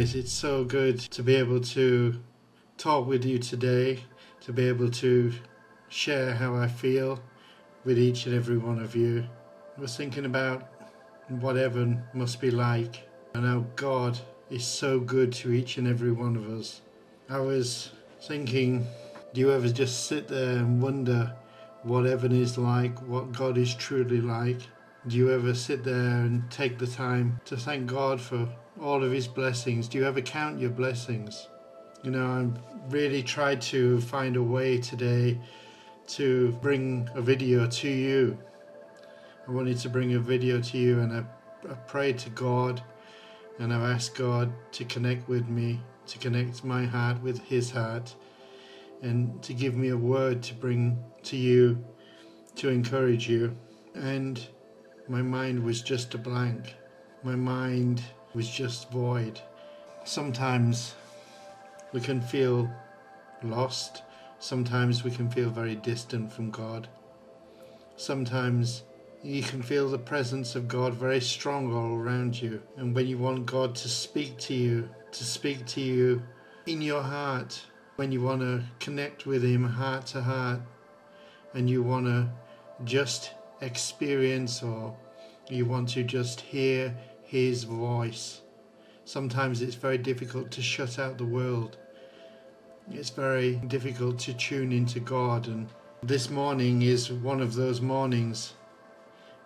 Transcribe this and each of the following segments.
guys. It's so good to be able to talk with you today, to be able to share how I feel with each and every one of you. I was thinking about what heaven must be like and how God is so good to each and every one of us. I was thinking, do you ever just sit there and wonder what heaven is like, what God is truly like? Do you ever sit there and take the time to thank God for all of His blessings? Do you ever count your blessings? You know, I really tried to find a way today to bring a video to you. I wanted to bring a video to you, and I, I prayed to God and I've asked God to connect with me, to connect my heart with His heart, and to give me a word to bring to you to encourage you. And my mind was just a blank. My mind was just void. Sometimes we can feel lost. Sometimes we can feel very distant from God. Sometimes you can feel the presence of God very strong all around you. And when you want God to speak to you, to speak to you in your heart, when you want to connect with Him heart to heart, and you want to just experience or you want to just hear His voice. Sometimes it's very difficult to shut out the world. It's very difficult to tune into God, and this morning is one of those mornings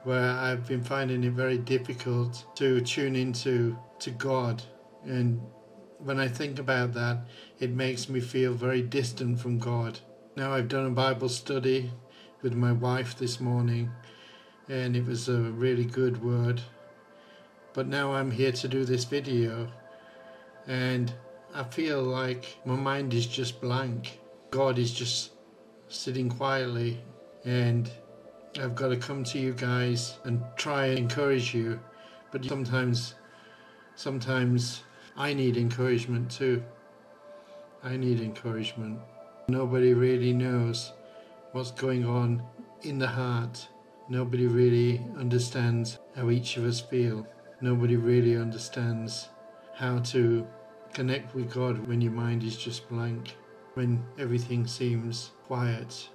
where I've been finding it very difficult to tune into to God and when I think about that it makes me feel very distant from God. Now I've done a Bible study with my wife this morning and it was a really good word but now I'm here to do this video and I feel like my mind is just blank. God is just sitting quietly and I've got to come to you guys and try and encourage you, but sometimes, sometimes I need encouragement too. I need encouragement. Nobody really knows what's going on in the heart. Nobody really understands how each of us feel. Nobody really understands how to connect with God when your mind is just blank, when everything seems quiet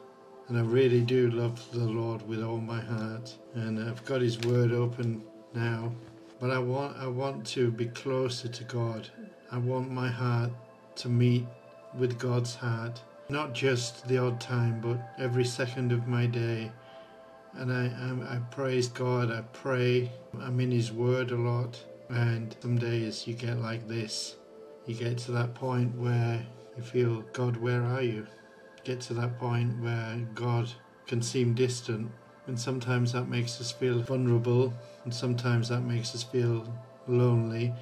and I really do love the Lord with all my heart. And I've got His Word open now. But I want, I want to be closer to God. I want my heart to meet with God's heart. Not just the odd time, but every second of my day. And I, I, I praise God. I pray. I'm in His Word a lot. And some days you get like this. You get to that point where you feel, God, where are you? get to that point where God can seem distant, and sometimes that makes us feel vulnerable, and sometimes that makes us feel lonely,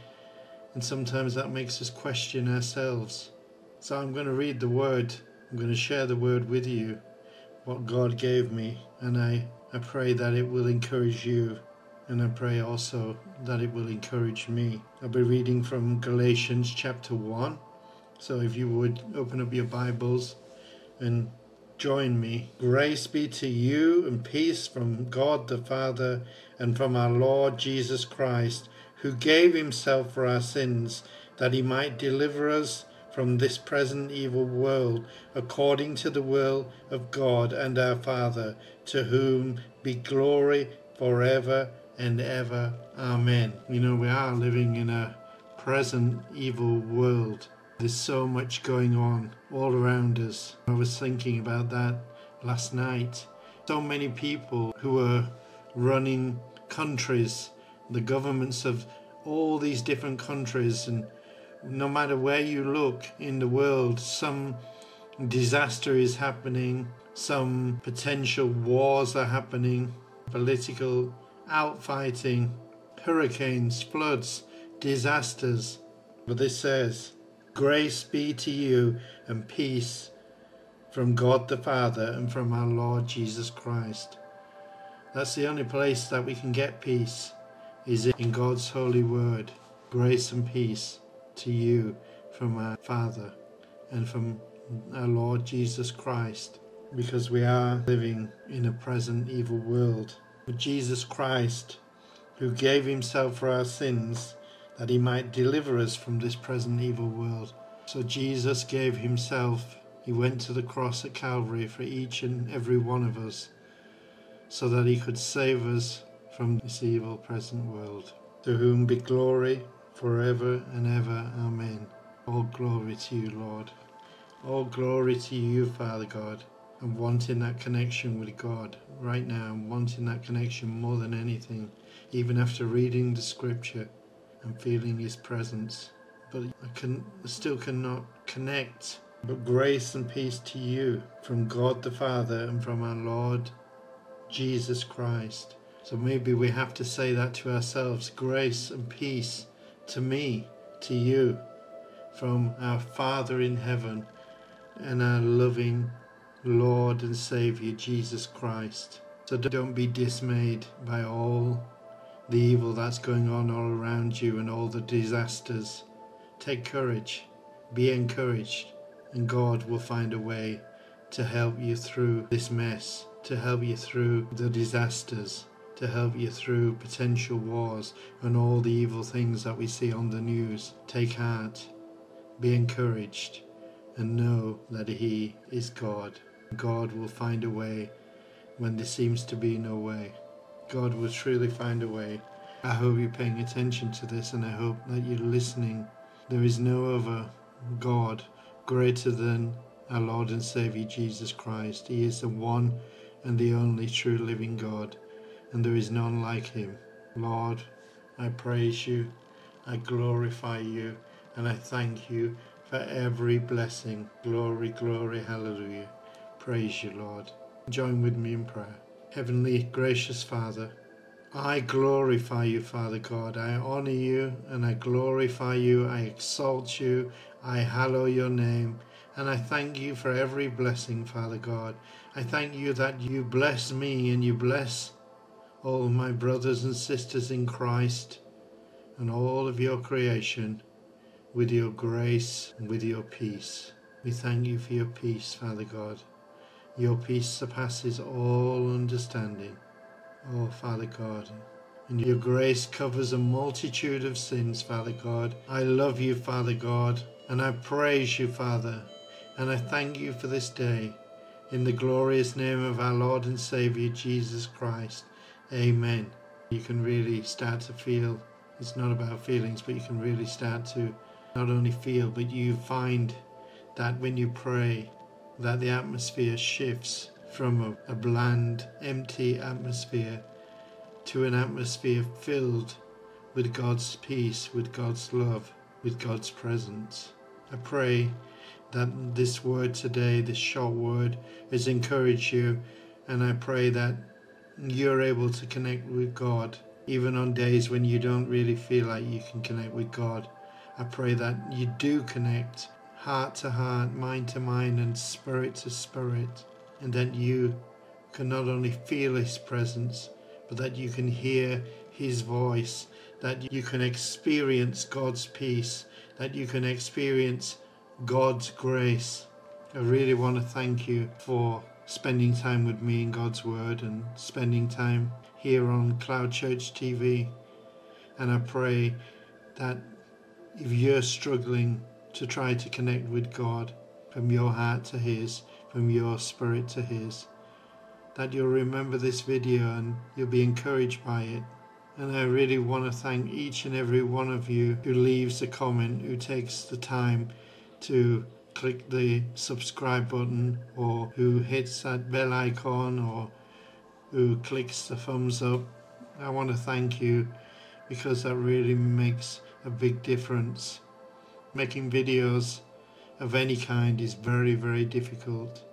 and sometimes that makes us question ourselves. So I'm going to read the word, I'm going to share the word with you, what God gave me, and I, I pray that it will encourage you. And I pray also that it will encourage me. I'll be reading from Galatians chapter 1. So if you would open up your Bibles and join me. Grace be to you and peace from God the Father and from our Lord Jesus Christ, who gave himself for our sins, that he might deliver us from this present evil world, according to the will of God and our Father, to whom be glory forever and ever. Amen. You know, we are living in a present evil world there's so much going on all around us. I was thinking about that last night. So many people who are running countries, the governments of all these different countries, and no matter where you look in the world, some disaster is happening, some potential wars are happening, political outfighting, hurricanes, floods, disasters. But this says, Grace be to you and peace from God the Father and from our Lord Jesus Christ. That's the only place that we can get peace is in God's holy word. Grace and peace to you from our Father and from our Lord Jesus Christ because we are living in a present evil world. But Jesus Christ, who gave himself for our sins, that he might deliver us from this present evil world. So Jesus gave himself, he went to the cross at Calvary for each and every one of us, so that he could save us from this evil present world. To whom be glory forever and ever. Amen. All glory to you, Lord. All glory to you, Father God. I'm wanting that connection with God right now. I'm wanting that connection more than anything, even after reading the scripture and feeling His presence. But I can still cannot connect. But grace and peace to you from God the Father and from our Lord Jesus Christ. So maybe we have to say that to ourselves grace and peace to me, to you, from our Father in heaven and our loving Lord and Saviour Jesus Christ. So don't be dismayed by all the evil that's going on all around you and all the disasters. Take courage, be encouraged, and God will find a way to help you through this mess, to help you through the disasters, to help you through potential wars and all the evil things that we see on the news. Take heart, be encouraged, and know that He is God. God will find a way when there seems to be no way. God will truly find a way. I hope you're paying attention to this and I hope that you're listening. There is no other God greater than our Lord and Saviour Jesus Christ. He is the one and the only true living God, and there is none like him. Lord, I praise you, I glorify you, and I thank you for every blessing. Glory, glory, hallelujah. Praise you, Lord. Join with me in prayer. Heavenly, gracious Father, I glorify you, Father God. I honor you and I glorify you. I exalt you. I hallow your name. And I thank you for every blessing, Father God. I thank you that you bless me and you bless all my brothers and sisters in Christ and all of your creation with your grace and with your peace. We thank you for your peace, Father God. Your peace surpasses all understanding. Oh, Father God, and your grace covers a multitude of sins, Father God. I love you, Father God, and I praise you, Father, and I thank you for this day. In the glorious name of our Lord and Saviour, Jesus Christ. Amen. You can really start to feel, it's not about feelings, but you can really start to not only feel, but you find that when you pray, that the atmosphere shifts from a, a bland, empty atmosphere to an atmosphere filled with God's peace, with God's love, with God's presence. I pray that this word today, this short word, has encouraged you, and I pray that you're able to connect with God even on days when you don't really feel like you can connect with God. I pray that you do connect heart to heart, mind to mind, and spirit to spirit, and that you can not only feel His presence, but that you can hear His voice, that you can experience God's peace, that you can experience God's grace. I really want to thank you for spending time with me in God's Word and spending time here on Cloud Church TV. And I pray that if you're struggling to try to connect with God from your heart to His, from your spirit to His. That you'll remember this video and you'll be encouraged by it. And I really want to thank each and every one of you who leaves a comment, who takes the time to click the subscribe button, or who hits that bell icon, or who clicks the thumbs up. I want to thank you because that really makes a big difference making videos of any kind is very very difficult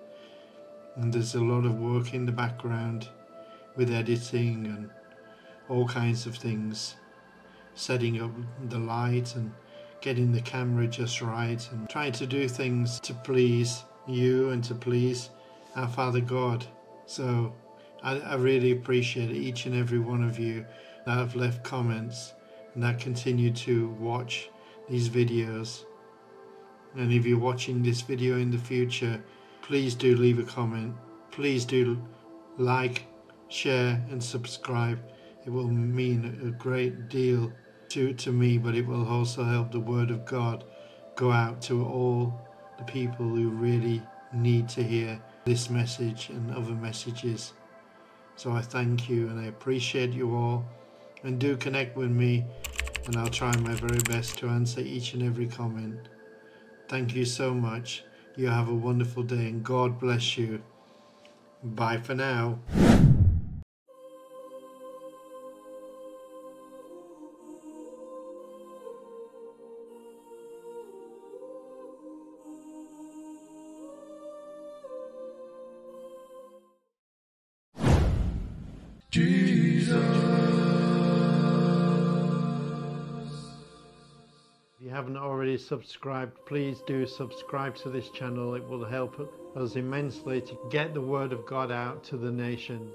and there's a lot of work in the background with editing and all kinds of things setting up the light and getting the camera just right and trying to do things to please you and to please our Father God so I, I really appreciate each and every one of you that have left comments and that continue to watch these videos. And if you're watching this video in the future, please do leave a comment. Please do like, share and subscribe. It will mean a great deal to, to me, but it will also help the Word of God go out to all the people who really need to hear this message and other messages. So I thank you and I appreciate you all. And do connect with me, and I'll try my very best to answer each and every comment. Thank you so much. You have a wonderful day, and God bless you. Bye for now. Haven't already subscribed, please do subscribe to this channel. It will help us immensely to get the word of God out to the nations.